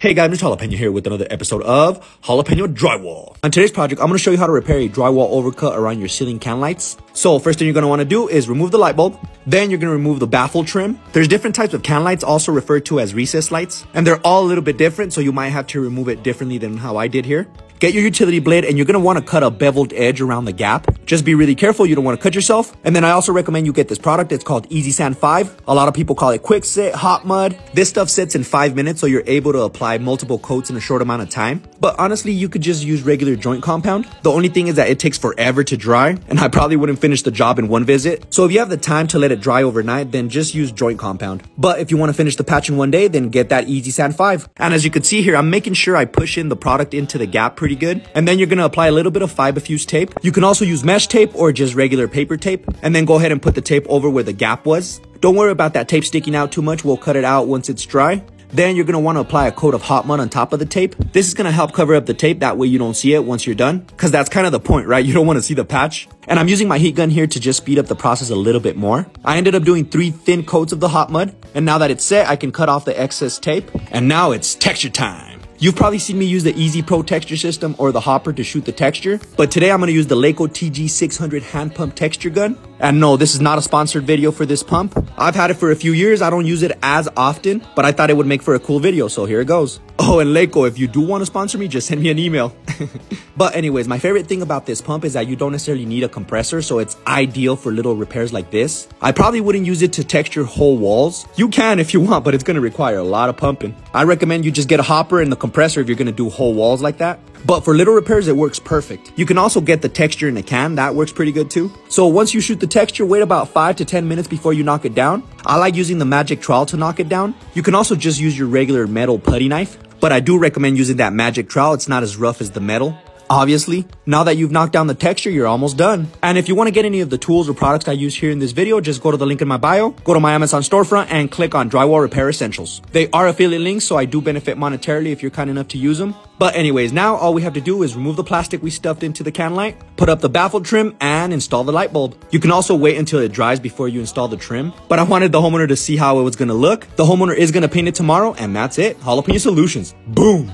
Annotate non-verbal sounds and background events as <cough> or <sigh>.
Hey guys, Mr. Jalapeno here with another episode of Jalapeno Drywall. On today's project, I'm going to show you how to repair a drywall overcut around your ceiling can lights. So first thing you're going to want to do is remove the light bulb. Then you're going to remove the baffle trim. There's different types of can lights also referred to as recess lights. And they're all a little bit different, so you might have to remove it differently than how I did here. Get your utility blade and you're gonna wanna cut a beveled edge around the gap. Just be really careful, you don't wanna cut yourself. And then I also recommend you get this product, it's called Easy Sand 5. A lot of people call it quick sit, hot mud. This stuff sits in five minutes so you're able to apply multiple coats in a short amount of time. But honestly, you could just use regular joint compound. The only thing is that it takes forever to dry and I probably wouldn't finish the job in one visit. So if you have the time to let it dry overnight, then just use joint compound. But if you wanna finish the patch in one day, then get that Easy Sand 5. And as you can see here, I'm making sure I push in the product into the gap pretty good. And then you're you're gonna apply a little bit of FibaFuse tape. You can also use mesh tape or just regular paper tape. And then go ahead and put the tape over where the gap was. Don't worry about that tape sticking out too much. We'll cut it out once it's dry. Then you're gonna wanna apply a coat of hot mud on top of the tape. This is gonna help cover up the tape, that way you don't see it once you're done. Cause that's kind of the point, right? You don't wanna see the patch. And I'm using my heat gun here to just speed up the process a little bit more. I ended up doing three thin coats of the hot mud. And now that it's set, I can cut off the excess tape. And now it's texture time. You've probably seen me use the Easy Pro texture system or the hopper to shoot the texture, but today I'm gonna use the Laco TG600 hand pump texture gun. And no, this is not a sponsored video for this pump. I've had it for a few years, I don't use it as often, but I thought it would make for a cool video, so here it goes. Oh, and Laco, if you do want to sponsor me, just send me an email. <laughs> but anyways, my favorite thing about this pump is that you don't necessarily need a compressor, so it's ideal for little repairs like this. I probably wouldn't use it to texture whole walls. You can if you want, but it's gonna require a lot of pumping. I recommend you just get a hopper and the compressor if you're gonna do whole walls like that. But for little repairs, it works perfect. You can also get the texture in a can. That works pretty good too. So once you shoot the texture, wait about 5 to 10 minutes before you knock it down. I like using the magic trowel to knock it down. You can also just use your regular metal putty knife. But I do recommend using that magic trowel. It's not as rough as the metal. Obviously, now that you've knocked down the texture, you're almost done. And if you want to get any of the tools or products I use here in this video, just go to the link in my bio, go to my Amazon storefront and click on Drywall Repair Essentials. They are affiliate links, so I do benefit monetarily if you're kind enough to use them. But anyways, now all we have to do is remove the plastic we stuffed into the can light, put up the baffle trim, and install the light bulb. You can also wait until it dries before you install the trim, but I wanted the homeowner to see how it was gonna look. The homeowner is gonna paint it tomorrow, and that's it. Jalapeno Solutions. Boom!